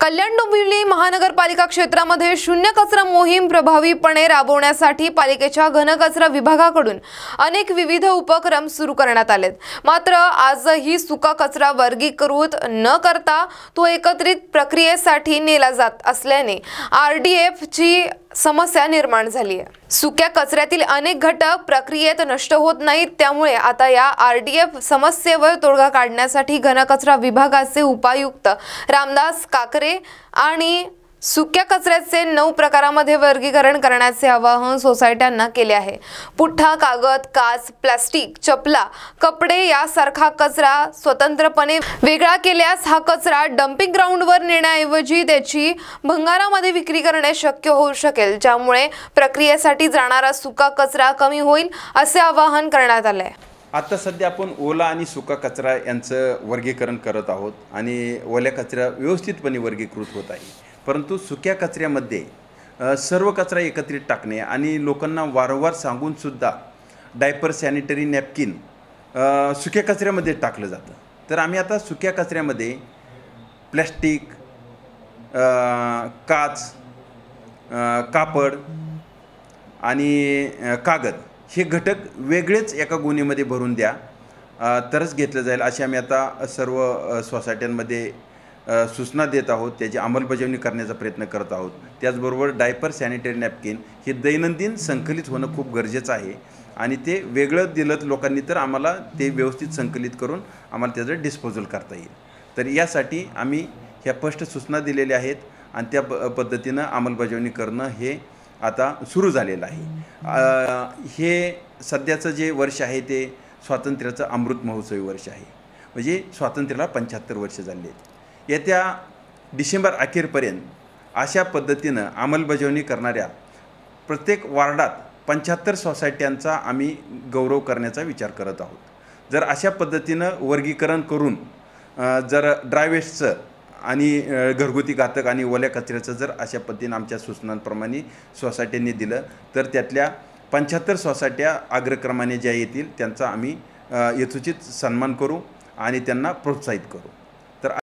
कल्याण डोंबिवली महानगरपालिका क्षेत्रामध्ये शून्य कचरा मोहीम प्रभावीपणे राबवण्यासाठी पालिकेच्या घनकचरा विभागाकडून अनेक विविध उपक्रम सुरू करण्यात आलेत. मात्र आजही सुका कचरा वर्गीकृत न करता तो एकत्रित प्रक्रियेसाठी नेला जात असल्याने आर डी एफची समस्या निर्माण झाली आहे. सुक्या कचऱ्यातील अनेक घटक प्रक्रियेत नष्ट होत नाहीत त्यामुळे आता या आर डी एफ समस्येवर तोडगा काढण्यासाठी घनकचरा विभागाचे उपायुक्त रामदास काकरे आणि सुक्या कचऱ्याचे नऊ प्रकारामध्ये वर्गीकरण करण्याचे आवाहन सोसायट्यांना केले आहे. पुठ्ठा कागद काच प्लास्टिक चपला कपडे यासारखा कचरा स्वतंत्रपणे वेगळा केल्यास हा कचरा डम्पिंग ग्राउंडवर नेण्याऐवजी त्याची भंगारामध्ये विक्री करणे शक्य होऊ शकेल ज्यामुळे प्रक्रियेसाठी जाणारा सुका कचरा कमी होईल असे आवाहन करण्यात आले आहे. आता सध्या आपण ओला आणि सुका कचरा यांचं वर्गीकरण करत आहोत आणि ओल्या कचरा व्यवस्थितपणे वर्गीकृत होत आहे. परंतु सुक्या कचऱ्यामध्ये सर्व कचरा एकत्रित टाकणे आणि लोकांना वारंवार सांगूनसुद्धा डायपर सॅनिटरी नॅपकिन सुक्या कचऱ्यामध्ये टाकलं जातं. तर आम्ही आता सुक्या कचऱ्यामध्ये प्लॅस्टिक काच कापड आणि कागद हे घटक वेगळेच एका गुन्हेमध्ये भरून द्या तरच घेतलं जाईल अशी आम्ही आता सर्व सोसायट्यांमध्ये सूचना देत आहोत त्याची अंमलबजावणी करण्याचा प्रयत्न करत आहोत. त्याचबरोबर डायपर सॅनिटरी नॅपकिन हे दैनंदिन संकलित होणं खूप गरजेचं आहे आणि ते वेगळं दिलं लोकांनी तर आम्हाला ते व्यवस्थित संकलित करून आम्हाला त्याचं डिस्पोजल करता येईल. तर यासाठी आम्ही ह्या स्पष्ट सूचना दिलेल्या आहेत आणि त्या प पद्धतीनं अंमलबजावणी करणं हे आता सुरू झालेलं आहे. हे सध्याचं जे वर्ष आहे ते स्वातंत्र्याचं अमृत महोत्सवी वर्ष आहे. म्हणजे स्वातंत्र्याला पंच्याहत्तर वर्ष झाले आहेत येत्या डिसेंबर अखेरपर्यंत अशा पद्धतीनं अंमलबजावणी करणाऱ्या प्रत्येक वार्डात पंच्याहत्तर सोसायट्यांचा आम्ही गौरव करण्याचा विचार करत आहोत. जर अशा पद्धतीनं वर्गीकरण करून जर ड्रायवेस्टचं आणि घरगुती घातक आणि ओल्या कचऱ्याचं जर अशा पद्धतीनं आमच्या सूचनांप्रमाणे सोसायट्यांनी दिलं तर त्यातल्या पंच्याहत्तर सोसायट्या अग्रक्रमाने ज्या येतील त्यांचा आम्ही यथोचित सन्मान करू आणि त्यांना प्रोत्साहित करू.